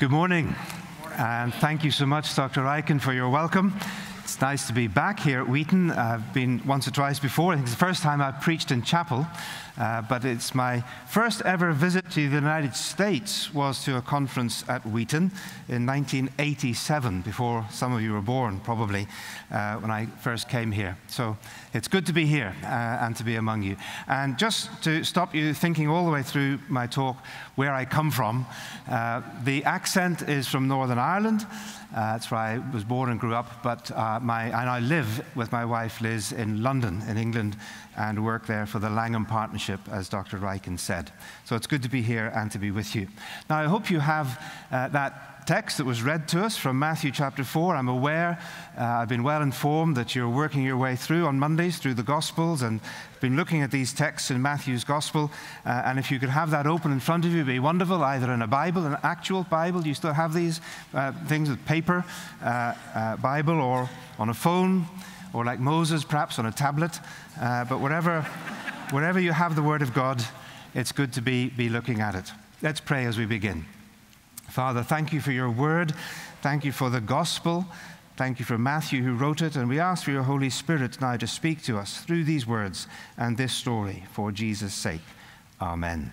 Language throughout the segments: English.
Good morning, and thank you so much, Dr. Ryken, for your welcome. It's nice to be back here at Wheaton. I've been once or twice before. I think it's the first time I've preached in chapel, uh, but it's my first ever visit to the United States was to a conference at Wheaton in 1987, before some of you were born, probably, uh, when I first came here. So it's good to be here uh, and to be among you. And just to stop you thinking all the way through my talk where I come from, uh, the accent is from Northern Ireland. Uh, that's where I was born and grew up. But uh, my, and I live with my wife Liz in London, in England, and work there for the Langham Partnership, as Dr. Ryken said. So it's good to be here and to be with you. Now, I hope you have uh, that text that was read to us from Matthew chapter 4. I'm aware, uh, I've been well informed that you're working your way through on Mondays through the Gospels and been looking at these texts in Matthew's Gospel. Uh, and if you could have that open in front of you, it'd be wonderful, either in a Bible, an actual Bible. You still have these uh, things with paper, uh, uh, Bible, or on a phone, or like Moses, perhaps on a tablet. Uh, but wherever, wherever you have the Word of God, it's good to be, be looking at it. Let's pray as we begin. Father, thank you for your word. Thank you for the gospel. Thank you for Matthew who wrote it. And we ask for your Holy Spirit now to speak to us through these words and this story for Jesus' sake. Amen.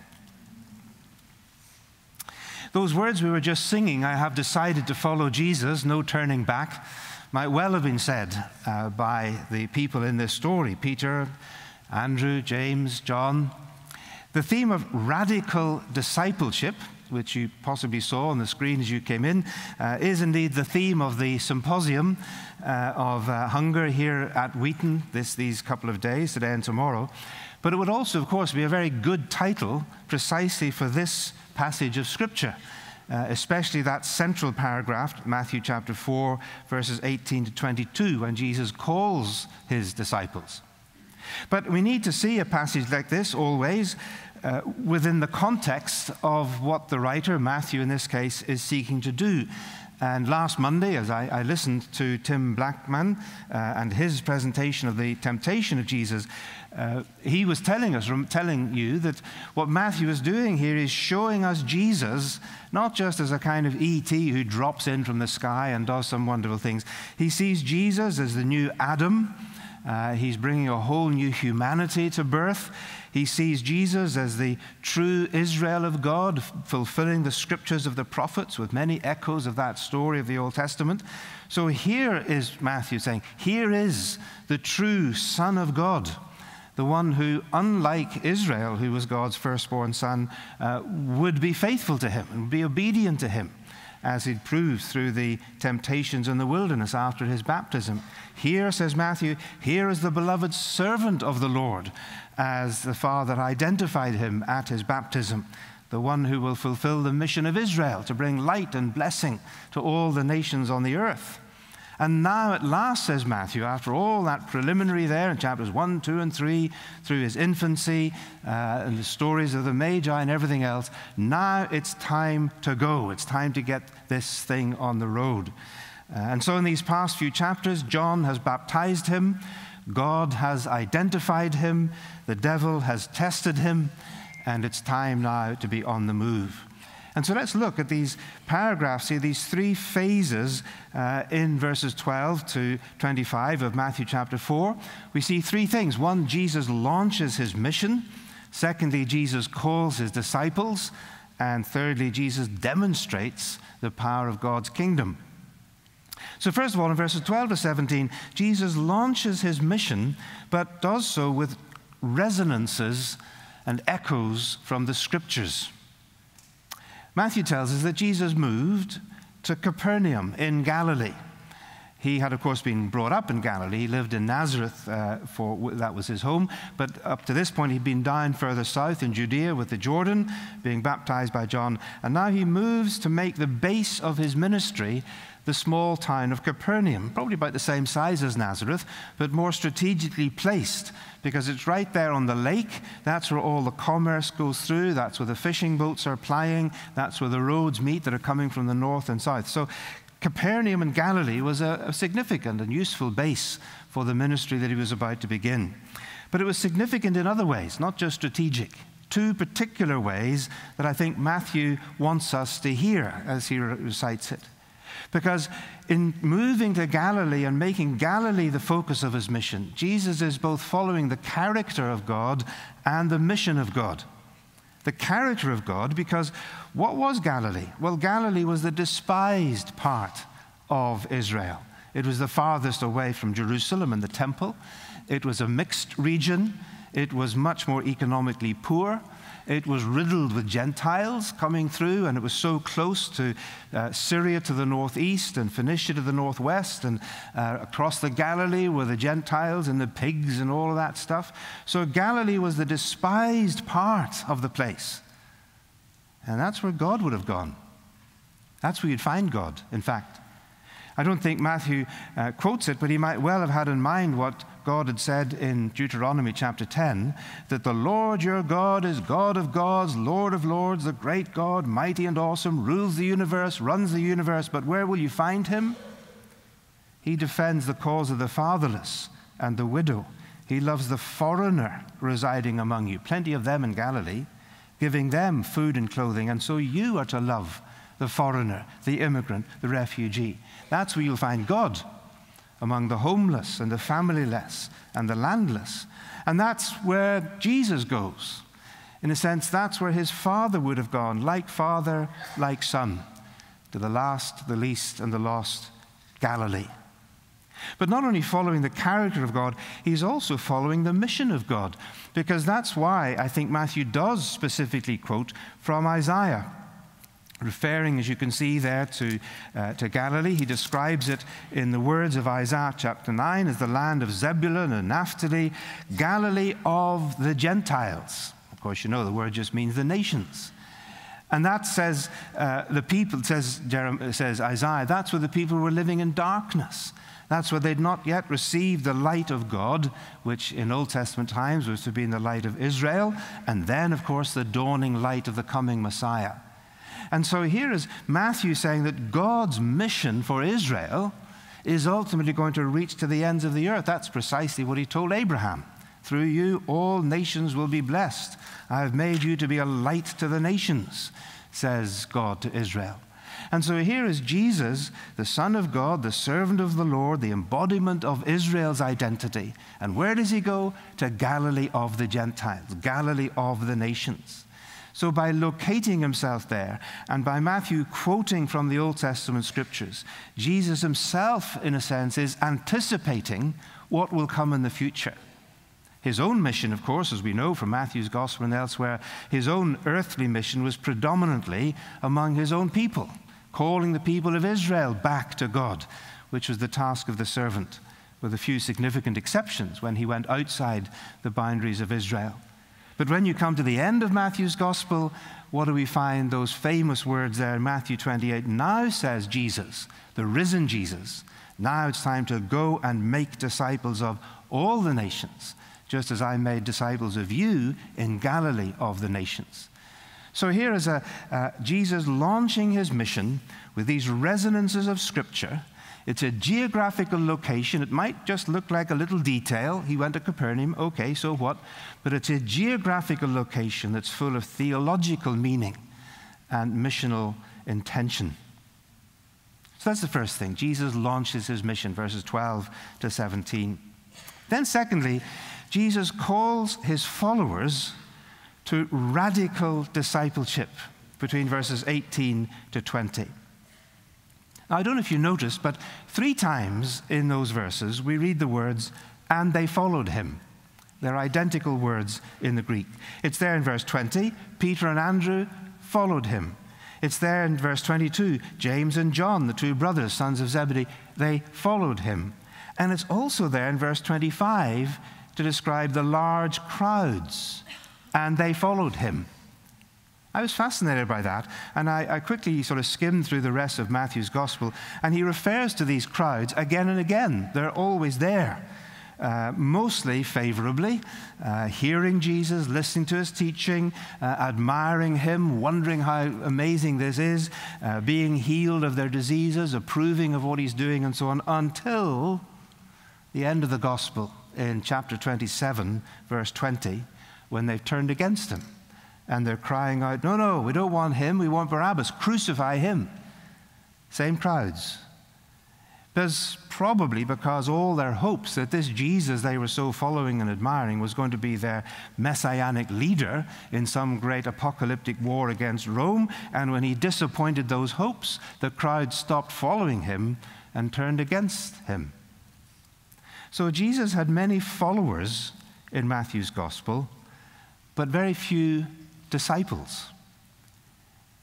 Those words we were just singing, I have decided to follow Jesus, no turning back, might well have been said uh, by the people in this story Peter, Andrew, James, John. The theme of radical discipleship which you possibly saw on the screen as you came in, uh, is indeed the theme of the symposium uh, of uh, HNGR here at Wheaton this, these couple of days, today and tomorrow. But it would also, of course, be a very good title precisely for this passage of Scripture. Uh, especially that central paragraph, Matthew chapter 4, verses 18 to 22, when Jesus calls his disciples. But we need to see a passage like this always uh, within the context of what the writer, Matthew in this case, is seeking to do. And last Monday, as I, I listened to Tim Blackmon uh, and his presentation of the temptation of Jesus, uh, he was telling us, telling you that what Matthew is doing here is showing us Jesus not just as a kind of ET who drops in from the sky and does some wonderful things. He sees Jesus as the new Adam. Uh, he's bringing a whole new humanity to birth. He sees Jesus as the true Israel of God, fulfilling the scriptures of the prophets with many echoes of that story of the Old Testament. So here is Matthew saying, Here is the true Son of God, the one who, unlike Israel, who was God's firstborn son, uh, would be faithful to him and be obedient to him as he proves through the temptations in the wilderness after his baptism. Here, says Matthew, here is the beloved servant of the Lord, as the Father identified him at his baptism, the one who will fulfill the mission of Israel to bring light and blessing to all the nations on the earth. And now, at last, says Matthew, after all that preliminary there in chapters 1, 2, and 3, through his infancy uh, and the stories of the Magi and everything else, now it's time to go. It's time to get this thing on the road. Uh, and so, in these past few chapters, John has baptized him, God has identified him, the devil has tested him, and it's time now to be on the move. And so let's look at these paragraphs here, these three phases uh, in verses 12 to 25 of Matthew chapter 4. We see three things. One, Jesus launches his mission. Secondly, Jesus calls his disciples. And thirdly, Jesus demonstrates the power of God's kingdom. So, first of all, in verses 12 to 17, Jesus launches his mission, but does so with resonances and echoes from the scriptures. Matthew tells us that Jesus moved to Capernaum in Galilee. He had, of course, been brought up in Galilee. He lived in Nazareth, uh, for that was his home. But up to this point, he'd been down further south in Judea with the Jordan, being baptized by John. And now he moves to make the base of his ministry the small town of Capernaum, probably about the same size as Nazareth, but more strategically placed because it's right there on the lake. That's where all the commerce goes through. That's where the fishing boats are plying. That's where the roads meet that are coming from the north and south. So Capernaum in Galilee was a, a significant and useful base for the ministry that he was about to begin. But it was significant in other ways, not just strategic. two particular ways that I think Matthew wants us to hear as he recites it. Because in moving to Galilee and making Galilee the focus of his mission, Jesus is both following the character of God and the mission of God. The character of God, because what was Galilee? Well, Galilee was the despised part of Israel. It was the farthest away from Jerusalem and the temple. It was a mixed region. It was much more economically poor. It was riddled with Gentiles coming through, and it was so close to uh, Syria to the northeast and Phoenicia to the northwest, and uh, across the Galilee were the Gentiles and the pigs and all of that stuff. So Galilee was the despised part of the place. And that's where God would have gone. That's where you'd find God, in fact. I don't think Matthew uh, quotes it, but he might well have had in mind what God had said in Deuteronomy chapter 10 that the Lord your God is God of gods, Lord of lords, the great God, mighty and awesome, rules the universe, runs the universe. But where will you find him? He defends the cause of the fatherless and the widow. He loves the foreigner residing among you, plenty of them in Galilee, giving them food and clothing. And so you are to love the foreigner, the immigrant, the refugee. That's where you'll find God among the homeless and the familyless and the landless. And that's where Jesus goes. In a sense, that's where his father would have gone, like father, like son, to the last, the least, and the lost Galilee. But not only following the character of God, he's also following the mission of God, because that's why I think Matthew does specifically quote from Isaiah referring, as you can see there, to, uh, to Galilee. He describes it in the words of Isaiah chapter 9 as the land of Zebulun and Naphtali, Galilee of the Gentiles. Of course, you know the word just means the nations. And that says uh, the people, says, Jeremiah, says Isaiah, that's where the people were living in darkness. That's where they'd not yet received the light of God, which in Old Testament times was to be in the light of Israel, and then, of course, the dawning light of the coming Messiah. And so here is Matthew saying that God's mission for Israel is ultimately going to reach to the ends of the earth. That's precisely what he told Abraham. Through you, all nations will be blessed. I have made you to be a light to the nations, says God to Israel. And so here is Jesus, the Son of God, the servant of the Lord, the embodiment of Israel's identity. And where does he go? To Galilee of the Gentiles, Galilee of the nations. So, by locating himself there and by Matthew quoting from the Old Testament scriptures, Jesus himself, in a sense, is anticipating what will come in the future. His own mission, of course, as we know from Matthew's gospel and elsewhere, his own earthly mission was predominantly among his own people, calling the people of Israel back to God, which was the task of the servant, with a few significant exceptions when he went outside the boundaries of Israel. But when you come to the end of Matthew's gospel, what do we find? Those famous words there in Matthew 28. Now, says Jesus, the risen Jesus, now it's time to go and make disciples of all the nations, just as I made disciples of you in Galilee of the nations. So here is a, uh, Jesus launching his mission with these resonances of Scripture it's a geographical location. It might just look like a little detail. He went to Capernaum. Okay, so what? But it's a geographical location that's full of theological meaning and missional intention. So that's the first thing. Jesus launches his mission, verses 12 to 17. Then, secondly, Jesus calls his followers to radical discipleship between verses 18 to 20. Now, I don't know if you noticed, but three times in those verses we read the words, and they followed him. They're identical words in the Greek. It's there in verse 20 Peter and Andrew followed him. It's there in verse 22 James and John, the two brothers, sons of Zebedee, they followed him. And it's also there in verse 25 to describe the large crowds, and they followed him. I was fascinated by that, and I, I, quickly sort of skimmed through the rest of Matthew's gospel, and he refers to these crowds again and again. They're always there, uh, mostly favorably, uh, hearing Jesus, listening to his teaching, uh, admiring him, wondering how amazing this is, uh, being healed of their diseases, approving of what he's doing, and so on, until the end of the gospel in chapter 27, verse 20, when they've turned against him And they're crying out, No, no, we don't want him. We want Barabbas. Crucify him. Same crowds. Probably because all their hopes that this Jesus they were so following and admiring was going to be their messianic leader in some great apocalyptic war against Rome. And when he disappointed those hopes, the crowd stopped following him and turned against him. So Jesus had many followers in Matthew's gospel, but very few disciples.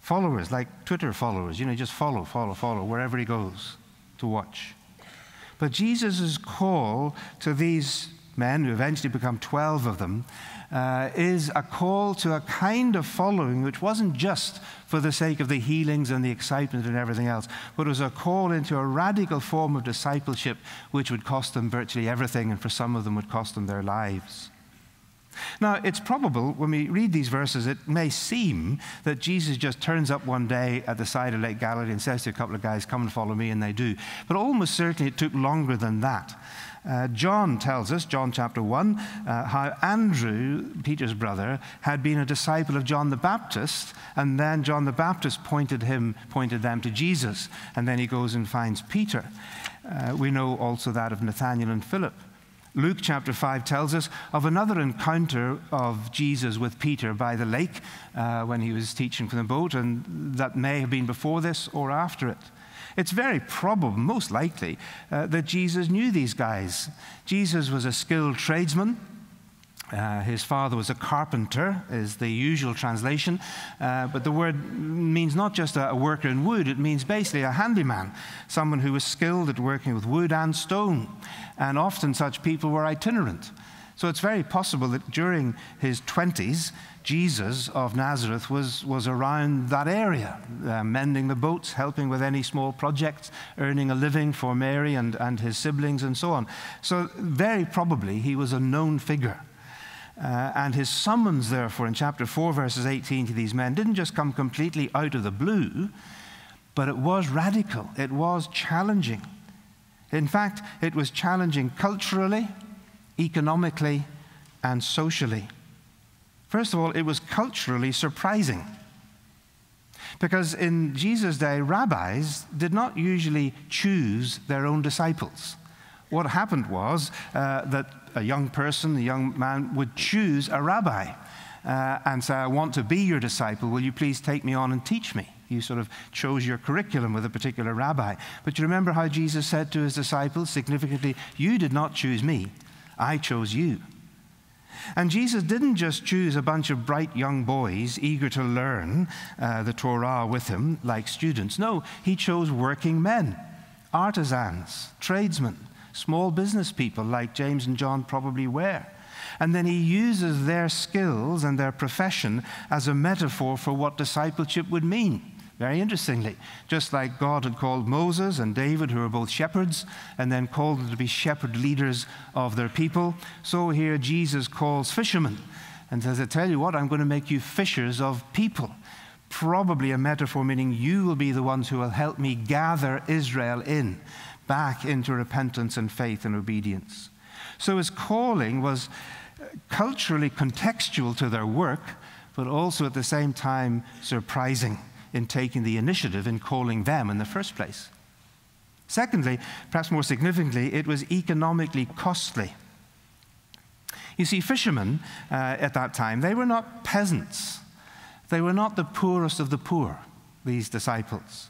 Followers, like Twitter followers, you know, just follow, follow, follow wherever he goes to watch. But Jesus' call to these men, who eventually become 12 of them, uh, is a call to a kind of following which wasn't just for the sake of the healings and the excitement and everything else, but was a call into a radical form of discipleship which would cost them virtually everything and for some of them would cost them their lives. Now, it's probable when we read these verses, it may seem that Jesus just turns up one day at the side of Lake Galilee and says to a couple of guys, Come and follow me, and they do. But almost certainly it took longer than that. Uh, John tells us, John chapter 1, uh, how Andrew, Peter's brother, had been a disciple of John the Baptist, and then John the Baptist pointed him, pointed them to Jesus, and then he goes and finds Peter. Uh, we know also that of Nathanael and Philip. Luke chapter 5 tells us of another encounter of Jesus with Peter by the lake uh, when he was teaching from the boat, and that may have been before this or after it. It's very probable, most likely, uh, that Jesus knew these guys. Jesus was a skilled tradesman. Uh, his father was a carpenter, is the usual translation. Uh, but the word means not just a, a, worker in wood, it means basically a handyman, someone who was skilled at working with wood and stone. And often such people were itinerant. So it's very possible that during his 20s, Jesus of Nazareth was, was around that area, uh, mending the boats, helping with any small projects, earning a living for Mary and, and his siblings, and so on. So, very probably, he was a known figure. Uh, and his summons, therefore, in chapter 4, verses 18 to these men didn't just come completely out of the blue, but it was radical, it was challenging. In fact, it was challenging culturally, economically, and socially. First of all, it was culturally surprising. Because in Jesus' day, rabbis did not usually choose their own disciples. What happened was uh, that a young person, a young man, would choose a rabbi uh, and say, I want to be your disciple. Will you please take me on and teach me? You sort of chose your curriculum with a particular rabbi. But you remember how Jesus said to his disciples significantly, You did not choose me, I chose you. And Jesus didn't just choose a bunch of bright young boys eager to learn uh, the Torah with him, like students. No, he chose working men, artisans, tradesmen, small business people like James and John probably were. And then he uses their skills and their profession as a metaphor for what discipleship would mean. Very interestingly, just like God had called Moses and David, who were both shepherds, and then called them to be shepherd leaders of their people, so here Jesus calls fishermen and says, I tell you what, I'm going to make you fishers of people. Probably a metaphor meaning you will be the ones who will help me gather Israel in, back into repentance and faith and obedience. So his calling was culturally contextual to their work, but also at the same time surprising in taking the initiative in calling them in the first place. Secondly, perhaps more significantly, it was economically costly. You see, fishermen uh, at that time, they were not peasants. They were not the poorest of the poor, these disciples.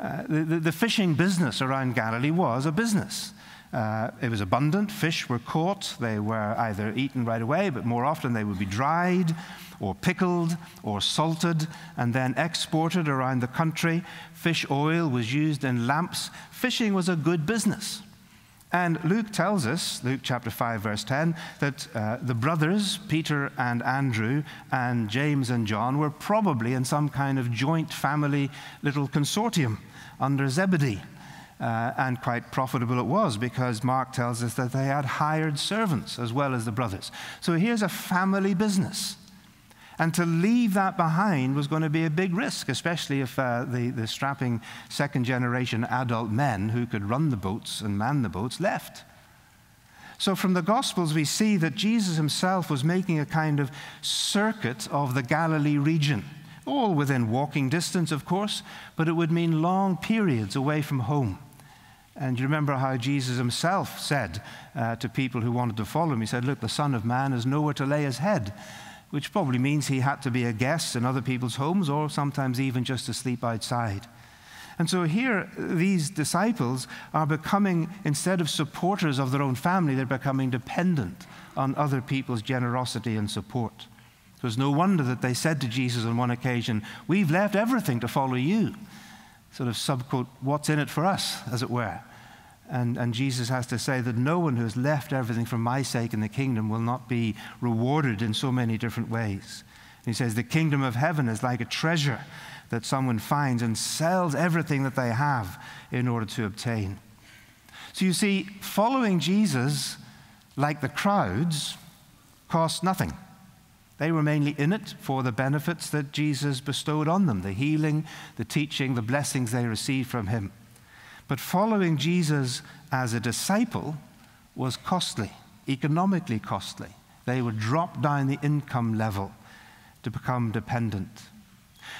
Uh, the, the, fishing business around Galilee was a business. Uh, it was abundant. Fish were caught. They were either eaten right away, but more often they would be dried or pickled or salted and then exported around the country. Fish oil was used in lamps. Fishing was a good business. And Luke tells us, Luke chapter 5, verse 10, that uh, the brothers, Peter and Andrew, and James and John, were probably in some kind of joint family little consortium under Zebedee. Uh, and quite profitable it was because Mark tells us that they had hired servants as well as the brothers. So here's a family business. And to leave that behind was going to be a big risk, especially if uh, the, the strapping second generation adult men who could run the boats and man the boats left. So, from the Gospels, we see that Jesus himself was making a kind of circuit of the Galilee region, all within walking distance, of course, but it would mean long periods away from home. And you remember how Jesus himself said uh, to people who wanted to follow him, He said, Look, the Son of Man has nowhere to lay his head, which probably means he had to be a guest in other people's homes or sometimes even just to sleep outside. And so here, these disciples are becoming, instead of supporters of their own family, they're becoming dependent on other people's generosity and support. It was no wonder that they said to Jesus on one occasion, We've left everything to follow you. Sort of subquote, What's in it for us, as it were. And, and, Jesus has to say that no one who has left everything for my sake in the kingdom will not be rewarded in so many different ways. And he says, The kingdom of heaven is like a treasure that someone finds and sells everything that they have in order to obtain. So you see, following Jesus, like the crowds, costs nothing. They were mainly in it for the benefits that Jesus bestowed on them the healing, the teaching, the blessings they received from him. But following Jesus as a disciple was costly, economically costly. They would drop down the income level to become dependent.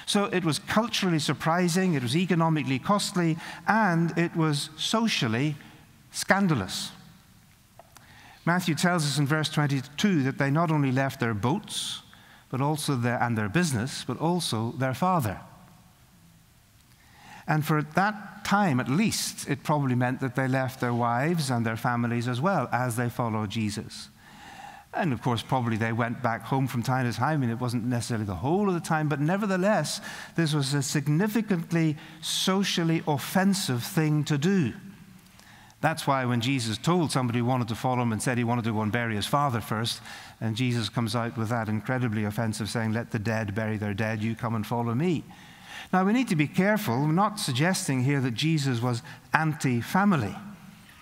So it was culturally surprising, it was economically costly, and it was socially scandalous. Matthew tells us in verse 22 that they not only left their boats, but also their, and their business, but also their father. And for that time, at least, it probably meant that they left their wives and their families as well as they followed Jesus. And of course, probably they went back home from time to time. I mean, it wasn't necessarily the whole of the time, but nevertheless, this was a significantly socially offensive thing to do. That's why when Jesus told somebody who wanted to follow him and said he wanted to go and bury his father first, and Jesus comes out with that incredibly offensive saying, Let the dead bury their dead, you come and follow me. Now, we need to be careful. We're not suggesting here that Jesus was anti family,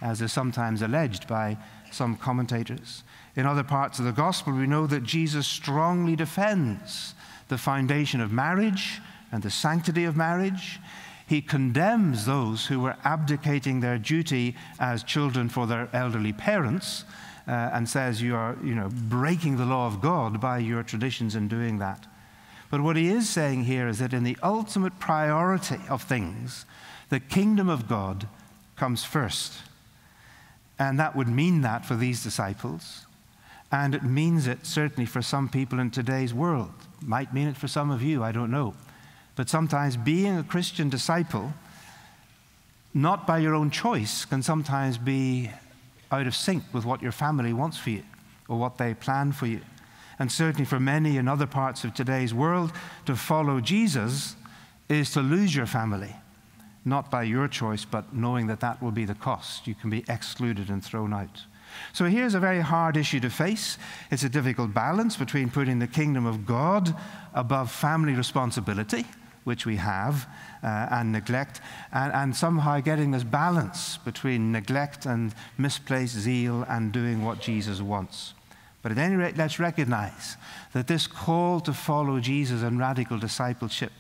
as is sometimes alleged by some commentators. In other parts of the gospel, we know that Jesus strongly defends the foundation of marriage and the sanctity of marriage. He condemns those who were abdicating their duty as children for their elderly parents uh, and says you are you know, breaking the law of God by your traditions in doing that. But what he is saying here is that in the ultimate priority of things, the kingdom of God comes first. And that would mean that for these disciples. And it means it certainly for some people in today's world. Might mean it for some of you, I don't know. But sometimes being a Christian disciple, not by your own choice, can sometimes be out of sync with what your family wants for you or what they plan for you. And certainly for many in other parts of today's world, to follow Jesus is to lose your family, not by your choice, but knowing that that will be the cost. You can be excluded and thrown out. So here's a very hard issue to face. It's a difficult balance between putting the kingdom of God above family responsibility, which we have, uh, and neglect, and, and somehow getting this balance between neglect and misplaced zeal and doing what Jesus wants. But at any rate, let's recognize that this call to follow Jesus and radical discipleship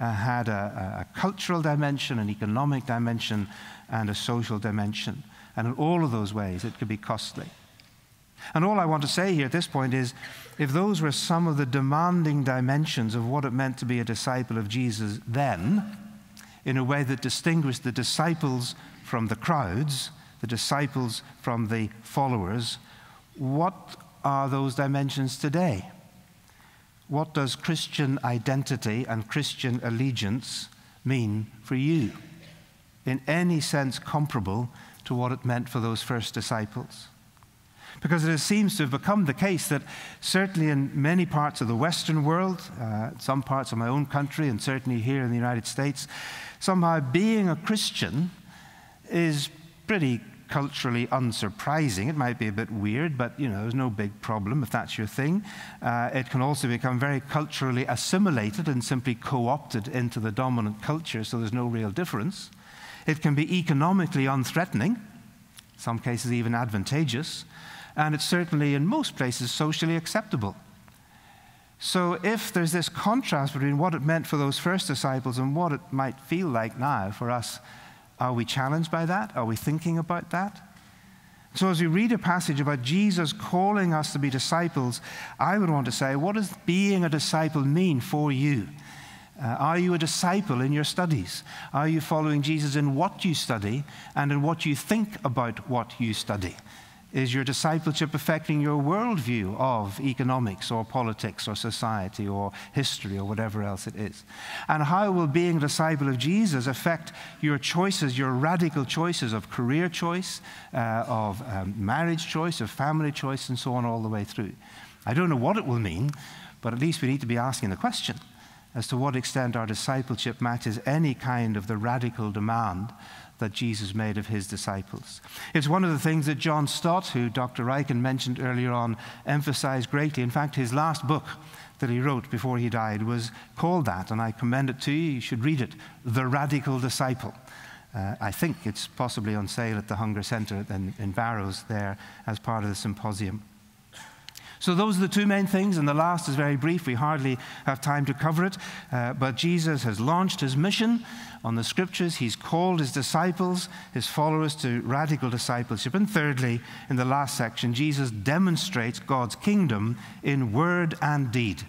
uh, had a, a cultural dimension, an economic dimension, and a social dimension. And in all of those ways, it could be costly. And all I want to say here at this point is if those were some of the demanding dimensions of what it meant to be a disciple of Jesus then, in a way that distinguished the disciples from the crowds, the disciples from the followers, what are those dimensions today? What does Christian identity and Christian allegiance mean for you? In any sense comparable to what it meant for those first disciples. Because it seems to have become the case that certainly in many parts of the Western world, uh, some parts of my own country, and certainly here in the United States, somehow being a Christian is pretty culturally unsurprising. It might be a bit weird, but you know, there's no big problem if that's your thing. Uh, it can also become very culturally assimilated and simply co opted into the dominant culture, so there's no real difference. It can be economically unthreatening, some cases even advantageous, and it's certainly in most places socially acceptable. So, if there's this contrast between what it meant for those first disciples and what it might feel like now for us, are we challenged by that? Are we thinking about that? So, as we read a passage about Jesus calling us to be disciples, I would want to say, what does being a disciple mean for you? Uh, are you a disciple in your studies? Are you following Jesus in what you study and in what you think about what you study? Is your discipleship affecting your worldview of economics or politics or society or history or whatever else it is? And how will being a disciple of Jesus affect your choices, your radical choices of career choice, uh, of um, marriage choice, of family choice, and so on, all the way through? I don't know what it will mean, but at least we need to be asking the question as to what extent our discipleship matches any kind of the radical demand that Jesus made of his disciples. It's one of the things that John Stott, who Dr. Ryken mentioned earlier on, emphasized greatly. In fact, his last book that he wrote before he died was called that, and I commend it to you. You should read it The Radical Disciple. Uh, I think it's possibly on sale at the HNGR Center in, in Barrows there as part of the symposium. So, those are the two main things, and the last is very brief. We hardly have time to cover it. Uh, but Jesus has launched his mission on the scriptures. He's called his disciples, his followers, to radical discipleship. And thirdly, in the last section, Jesus demonstrates God's kingdom in word and deed.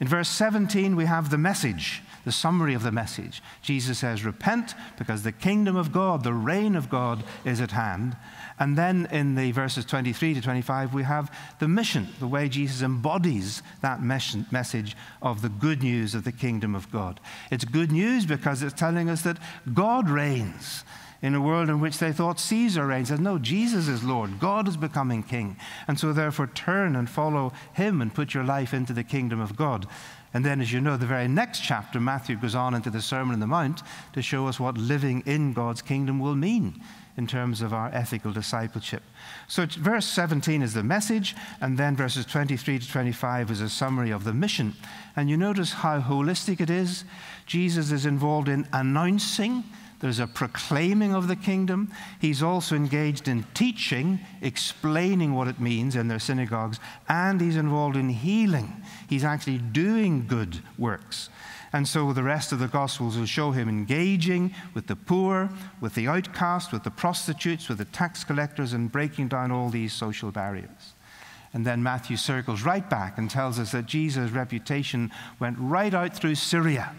In verse 17, we have the message, the summary of the message. Jesus says, Repent, because the kingdom of God, the reign of God, is at hand. And then in the verses 23 to 25, we have the mission, the way Jesus embodies that message of the good news of the kingdom of God. It's good news because it's telling us that God reigns in a world in which they thought Caesar reigns. Says, no, Jesus is Lord. God is becoming king. And so, therefore, turn and follow him and put your life into the kingdom of God. And then, as you know, the very next chapter, Matthew goes on into the Sermon on the Mount to show us what living in God's kingdom will mean in terms of our ethical discipleship. So, verse 17 is the message, and then verses 23 to 25 is a summary of the mission. And you notice how holistic it is. Jesus is involved in announcing, there's a proclaiming of the kingdom. He's also engaged in teaching, explaining what it means in their synagogues, and he's involved in healing. He's actually doing good works. And so the rest of the Gospels will show him engaging with the poor, with the outcast, with the prostitutes, with the tax collectors, and breaking down all these social barriers. And then Matthew circles right back and tells us that Jesus' reputation went right out through Syria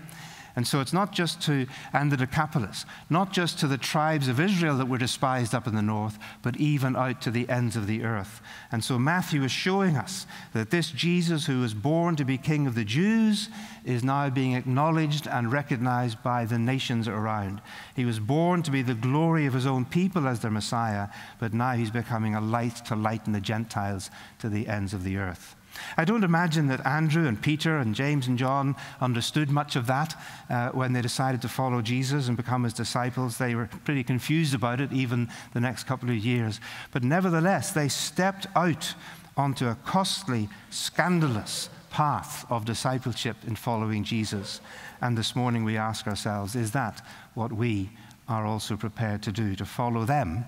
and so it's not just to, and the Decapolis, not just to the tribes of Israel that were despised up in the north, but even out to the ends of the earth. And so Matthew is showing us that this Jesus who was born to be king of the Jews is now being acknowledged and recognized by the nations around. He was born to be the glory of his own people as their Messiah, but now he's becoming a light to lighten the Gentiles to the ends of the earth. I don't imagine that Andrew and Peter and James and John understood much of that uh, when they decided to follow Jesus and become his disciples. They were pretty confused about it, even the next couple of years. But nevertheless, they stepped out onto a costly, scandalous path of discipleship in following Jesus. And this morning we ask ourselves is that what we are also prepared to do, to follow them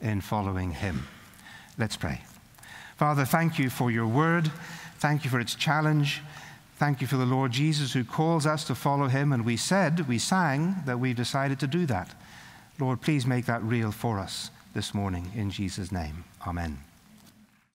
in following him? Let's pray. Father, thank you for your word. Thank you for its challenge. Thank you for the Lord Jesus who calls us to follow him. And we said, we sang that we decided to do that. Lord, please make that real for us this morning in Jesus' name. Amen.